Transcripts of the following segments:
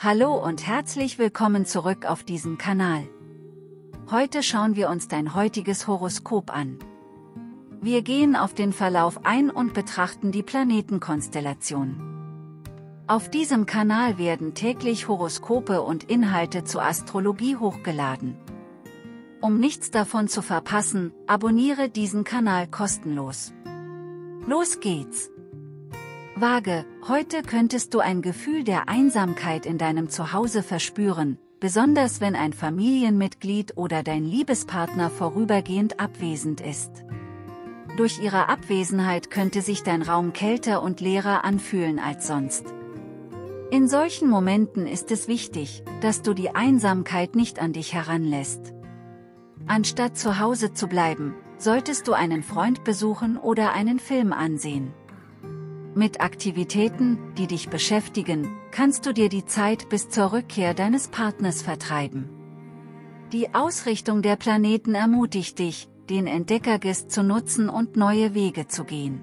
Hallo und herzlich willkommen zurück auf diesem Kanal. Heute schauen wir uns dein heutiges Horoskop an. Wir gehen auf den Verlauf ein und betrachten die Planetenkonstellation. Auf diesem Kanal werden täglich Horoskope und Inhalte zur Astrologie hochgeladen. Um nichts davon zu verpassen, abonniere diesen Kanal kostenlos. Los geht's! Waage, heute könntest du ein Gefühl der Einsamkeit in deinem Zuhause verspüren, besonders wenn ein Familienmitglied oder dein Liebespartner vorübergehend abwesend ist. Durch ihre Abwesenheit könnte sich dein Raum kälter und leerer anfühlen als sonst. In solchen Momenten ist es wichtig, dass du die Einsamkeit nicht an dich heranlässt. Anstatt zu Hause zu bleiben, solltest du einen Freund besuchen oder einen Film ansehen. Mit Aktivitäten, die dich beschäftigen, kannst du dir die Zeit bis zur Rückkehr deines Partners vertreiben. Die Ausrichtung der Planeten ermutigt dich, den Entdeckergist zu nutzen und neue Wege zu gehen.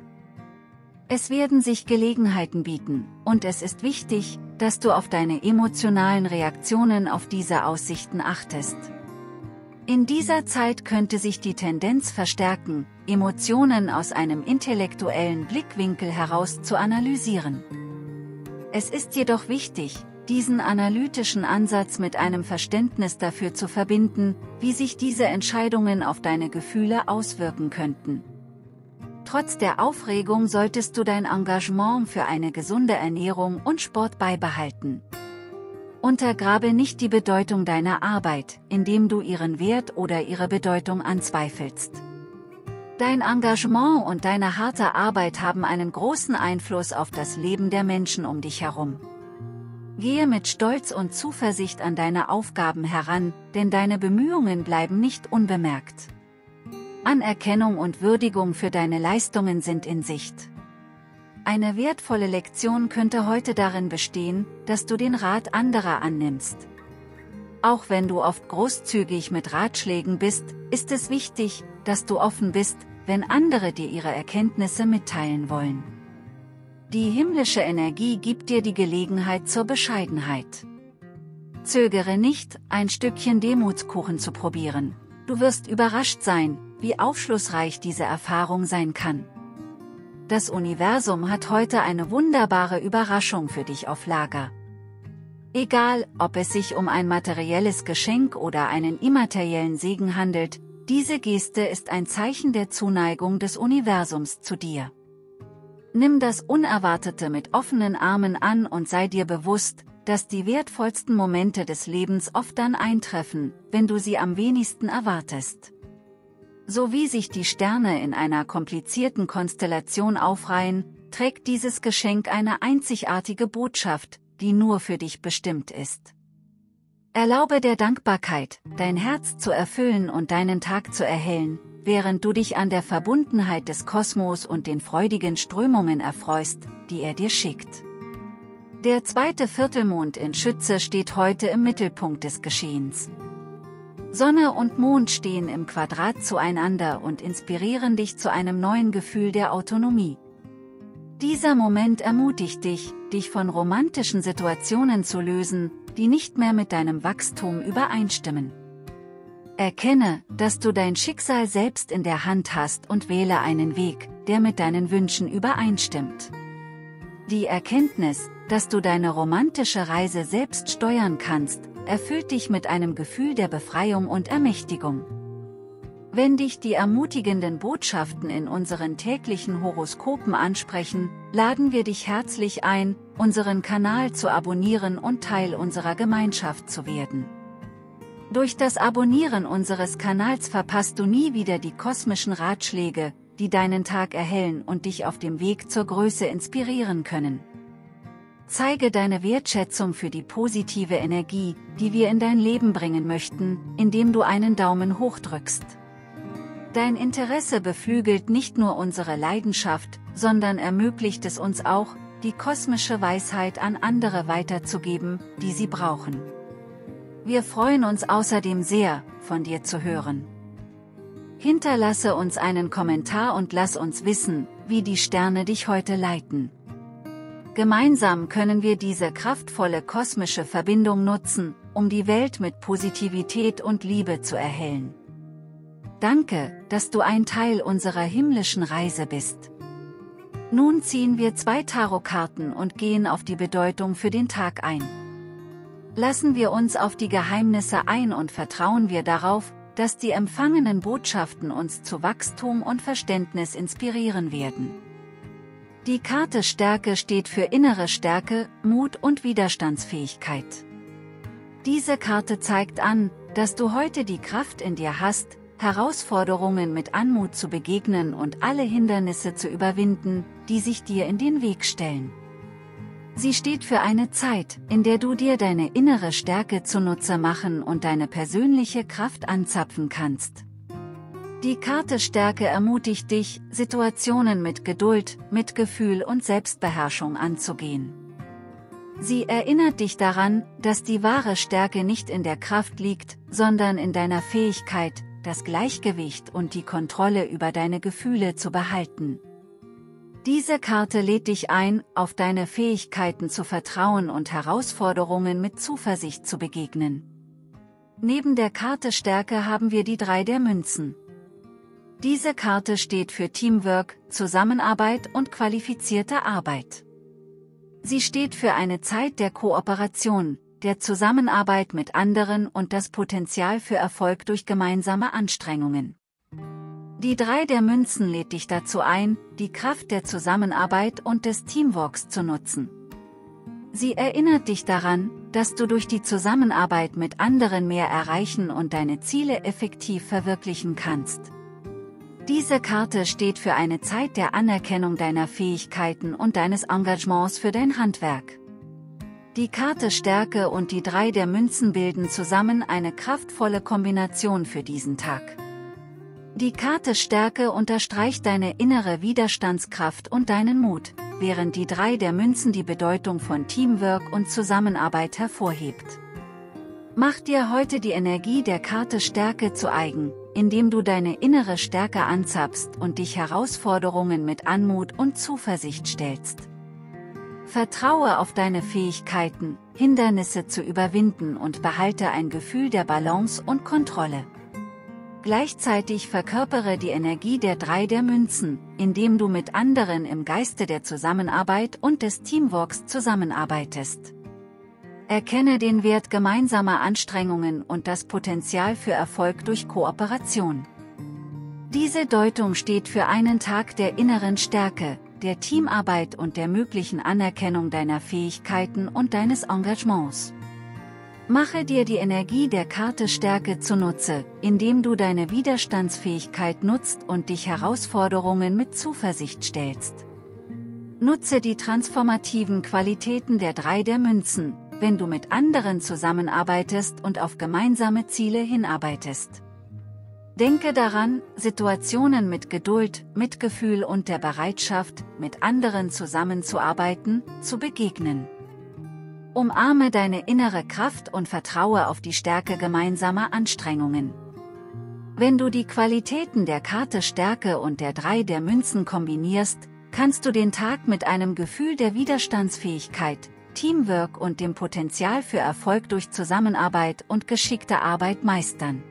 Es werden sich Gelegenheiten bieten, und es ist wichtig, dass du auf deine emotionalen Reaktionen auf diese Aussichten achtest. In dieser Zeit könnte sich die Tendenz verstärken, Emotionen aus einem intellektuellen Blickwinkel heraus zu analysieren. Es ist jedoch wichtig, diesen analytischen Ansatz mit einem Verständnis dafür zu verbinden, wie sich diese Entscheidungen auf deine Gefühle auswirken könnten. Trotz der Aufregung solltest du dein Engagement für eine gesunde Ernährung und Sport beibehalten. Untergrabe nicht die Bedeutung deiner Arbeit, indem du ihren Wert oder ihre Bedeutung anzweifelst. Dein Engagement und deine harte Arbeit haben einen großen Einfluss auf das Leben der Menschen um dich herum. Gehe mit Stolz und Zuversicht an deine Aufgaben heran, denn deine Bemühungen bleiben nicht unbemerkt. Anerkennung und Würdigung für deine Leistungen sind in Sicht. Eine wertvolle Lektion könnte heute darin bestehen, dass du den Rat anderer annimmst. Auch wenn du oft großzügig mit Ratschlägen bist, ist es wichtig, dass du offen bist, wenn andere dir ihre Erkenntnisse mitteilen wollen. Die himmlische Energie gibt dir die Gelegenheit zur Bescheidenheit. Zögere nicht, ein Stückchen Demutskuchen zu probieren. Du wirst überrascht sein, wie aufschlussreich diese Erfahrung sein kann. Das Universum hat heute eine wunderbare Überraschung für dich auf Lager. Egal, ob es sich um ein materielles Geschenk oder einen immateriellen Segen handelt, diese Geste ist ein Zeichen der Zuneigung des Universums zu dir. Nimm das Unerwartete mit offenen Armen an und sei dir bewusst, dass die wertvollsten Momente des Lebens oft dann eintreffen, wenn du sie am wenigsten erwartest. So wie sich die Sterne in einer komplizierten Konstellation aufreihen, trägt dieses Geschenk eine einzigartige Botschaft, die nur für dich bestimmt ist. Erlaube der Dankbarkeit, dein Herz zu erfüllen und deinen Tag zu erhellen, während du dich an der Verbundenheit des Kosmos und den freudigen Strömungen erfreust, die er dir schickt. Der zweite Viertelmond in Schütze steht heute im Mittelpunkt des Geschehens. Sonne und Mond stehen im Quadrat zueinander und inspirieren dich zu einem neuen Gefühl der Autonomie. Dieser Moment ermutigt dich, dich von romantischen Situationen zu lösen, die nicht mehr mit deinem Wachstum übereinstimmen. Erkenne, dass du dein Schicksal selbst in der Hand hast und wähle einen Weg, der mit deinen Wünschen übereinstimmt. Die Erkenntnis, dass du deine romantische Reise selbst steuern kannst, erfüllt dich mit einem Gefühl der Befreiung und Ermächtigung. Wenn dich die ermutigenden Botschaften in unseren täglichen Horoskopen ansprechen, laden wir dich herzlich ein, unseren Kanal zu abonnieren und Teil unserer Gemeinschaft zu werden. Durch das Abonnieren unseres Kanals verpasst du nie wieder die kosmischen Ratschläge, die deinen Tag erhellen und dich auf dem Weg zur Größe inspirieren können. Zeige deine Wertschätzung für die positive Energie, die wir in dein Leben bringen möchten, indem du einen Daumen hoch drückst. Dein Interesse beflügelt nicht nur unsere Leidenschaft, sondern ermöglicht es uns auch, die kosmische Weisheit an andere weiterzugeben, die sie brauchen. Wir freuen uns außerdem sehr, von dir zu hören. Hinterlasse uns einen Kommentar und lass uns wissen, wie die Sterne dich heute leiten. Gemeinsam können wir diese kraftvolle kosmische Verbindung nutzen, um die Welt mit Positivität und Liebe zu erhellen. Danke, dass du ein Teil unserer himmlischen Reise bist. Nun ziehen wir zwei Tarotkarten und gehen auf die Bedeutung für den Tag ein. Lassen wir uns auf die Geheimnisse ein und vertrauen wir darauf, dass die empfangenen Botschaften uns zu Wachstum und Verständnis inspirieren werden. Die Karte Stärke steht für innere Stärke, Mut und Widerstandsfähigkeit. Diese Karte zeigt an, dass du heute die Kraft in dir hast, Herausforderungen mit Anmut zu begegnen und alle Hindernisse zu überwinden, die sich dir in den Weg stellen. Sie steht für eine Zeit, in der du dir deine innere Stärke zunutze machen und deine persönliche Kraft anzapfen kannst. Die Karte Stärke ermutigt dich, Situationen mit Geduld, Mitgefühl und Selbstbeherrschung anzugehen. Sie erinnert dich daran, dass die wahre Stärke nicht in der Kraft liegt, sondern in deiner Fähigkeit, das Gleichgewicht und die Kontrolle über deine Gefühle zu behalten. Diese Karte lädt dich ein, auf deine Fähigkeiten zu vertrauen und Herausforderungen mit Zuversicht zu begegnen. Neben der Karte Stärke haben wir die drei der Münzen. Diese Karte steht für Teamwork, Zusammenarbeit und qualifizierte Arbeit. Sie steht für eine Zeit der Kooperation, der Zusammenarbeit mit anderen und das Potenzial für Erfolg durch gemeinsame Anstrengungen. Die drei der Münzen lädt dich dazu ein, die Kraft der Zusammenarbeit und des Teamworks zu nutzen. Sie erinnert dich daran, dass du durch die Zusammenarbeit mit anderen mehr erreichen und deine Ziele effektiv verwirklichen kannst. Diese Karte steht für eine Zeit der Anerkennung deiner Fähigkeiten und deines Engagements für dein Handwerk. Die Karte Stärke und die drei der Münzen bilden zusammen eine kraftvolle Kombination für diesen Tag. Die Karte Stärke unterstreicht deine innere Widerstandskraft und deinen Mut, während die drei der Münzen die Bedeutung von Teamwork und Zusammenarbeit hervorhebt. Mach dir heute die Energie der Karte Stärke zu eigen, indem du deine innere Stärke anzapfst und dich Herausforderungen mit Anmut und Zuversicht stellst. Vertraue auf deine Fähigkeiten, Hindernisse zu überwinden und behalte ein Gefühl der Balance und Kontrolle. Gleichzeitig verkörpere die Energie der drei der Münzen, indem du mit anderen im Geiste der Zusammenarbeit und des Teamworks zusammenarbeitest. Erkenne den Wert gemeinsamer Anstrengungen und das Potenzial für Erfolg durch Kooperation. Diese Deutung steht für einen Tag der inneren Stärke, der Teamarbeit und der möglichen Anerkennung deiner Fähigkeiten und deines Engagements. Mache dir die Energie der Karte Stärke zunutze, indem du deine Widerstandsfähigkeit nutzt und dich Herausforderungen mit Zuversicht stellst. Nutze die transformativen Qualitäten der drei der Münzen, wenn du mit anderen zusammenarbeitest und auf gemeinsame Ziele hinarbeitest. Denke daran, Situationen mit Geduld, Mitgefühl und der Bereitschaft, mit anderen zusammenzuarbeiten, zu begegnen. Umarme deine innere Kraft und vertraue auf die Stärke gemeinsamer Anstrengungen. Wenn du die Qualitäten der Karte Stärke und der drei der Münzen kombinierst, kannst du den Tag mit einem Gefühl der Widerstandsfähigkeit, Teamwork und dem Potenzial für Erfolg durch Zusammenarbeit und geschickte Arbeit meistern.